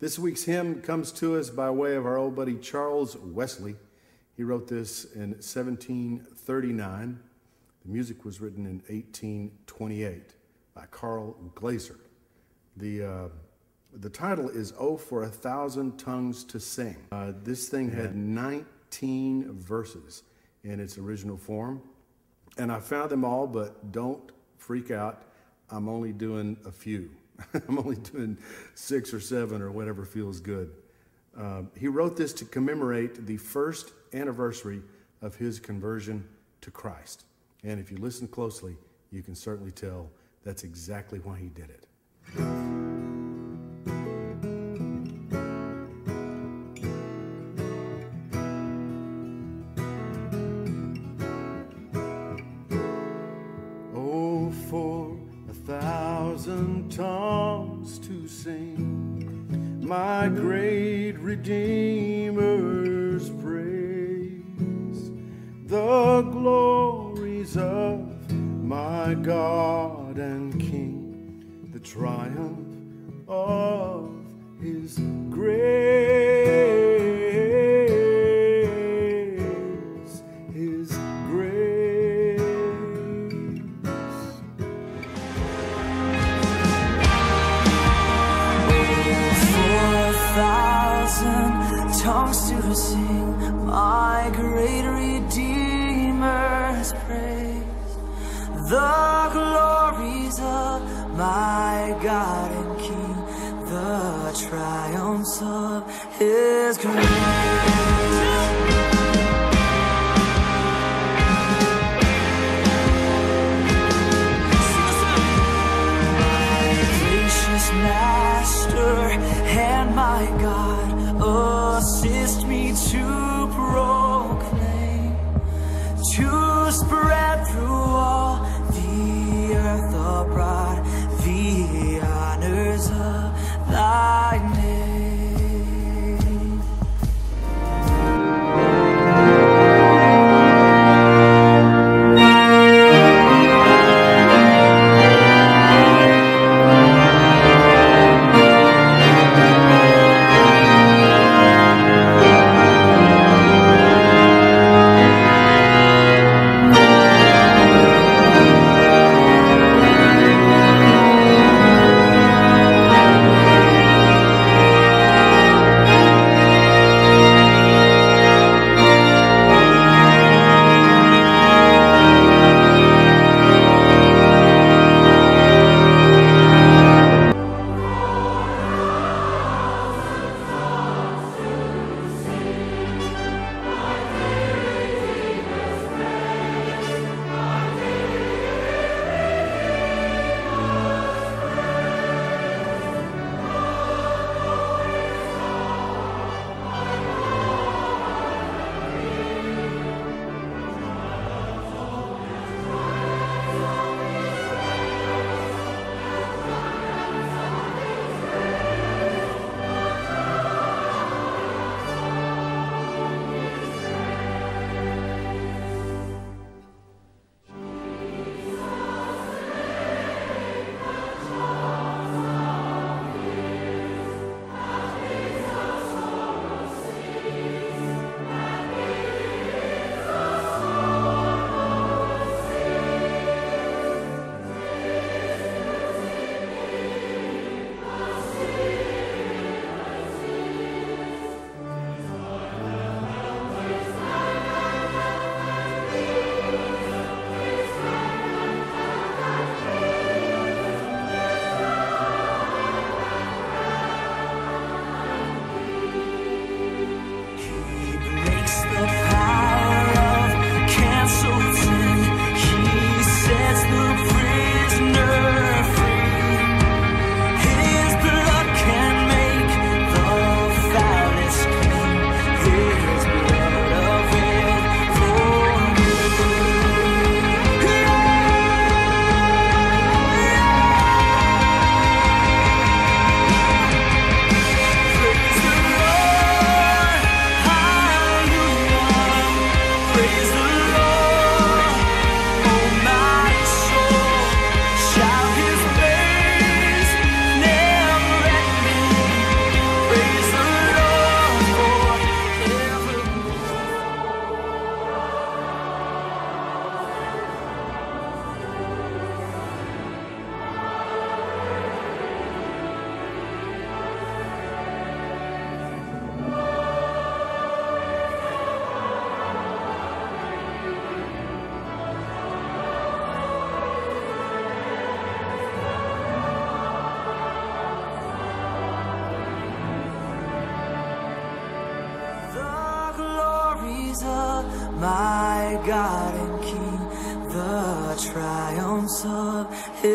This week's hymn comes to us by way of our old buddy Charles Wesley. He wrote this in 1739. The music was written in 1828 by Carl Glaser. The, uh, the title is Oh for a Thousand Tongues to Sing. Uh, this thing had 19 verses in its original form, and I found them all, but don't freak out. I'm only doing a few. I'm only doing six or seven or whatever feels good. Uh, he wrote this to commemorate the first anniversary of his conversion to Christ. And if you listen closely, you can certainly tell that's exactly why he did it. Tongues to sing. My great Redeemer's praise, the glories of my God and King, the triumph of His grace, the glories of my God and King, the triumphs of His grace. master and my God, assist me to proclaim, to spread through all the earth abroad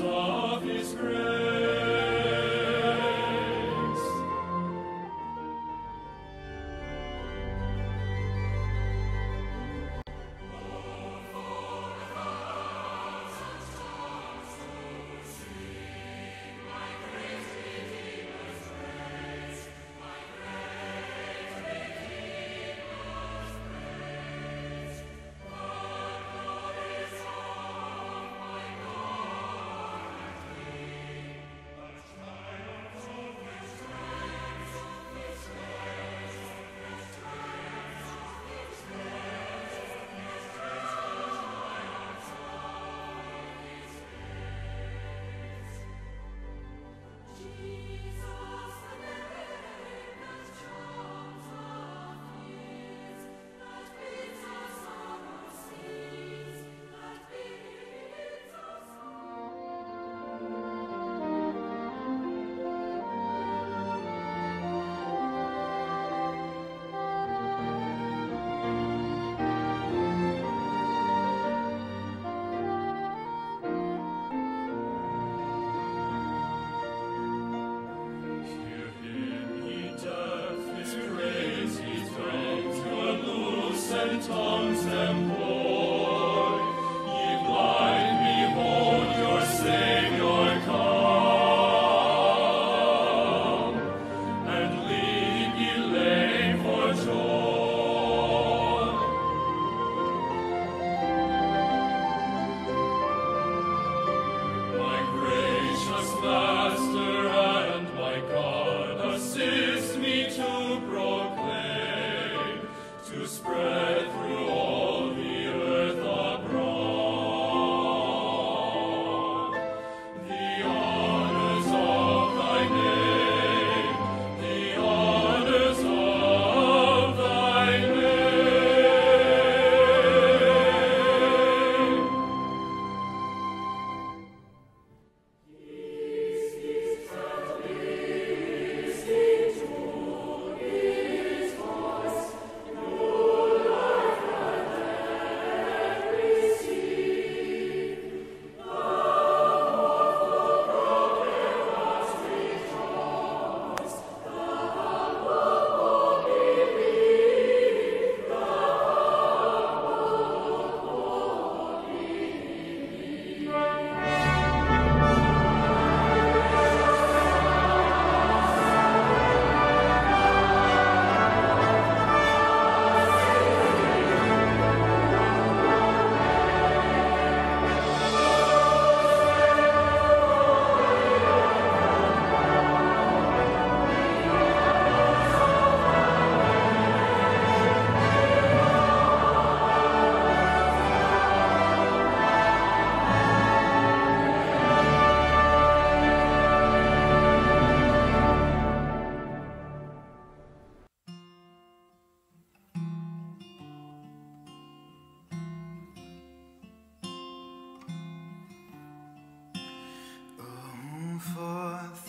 of His grace.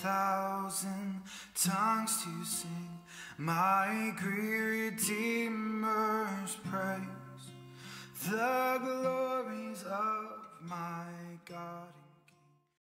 Thousand tongues to sing my great Redeemer's praise, the glories of my God.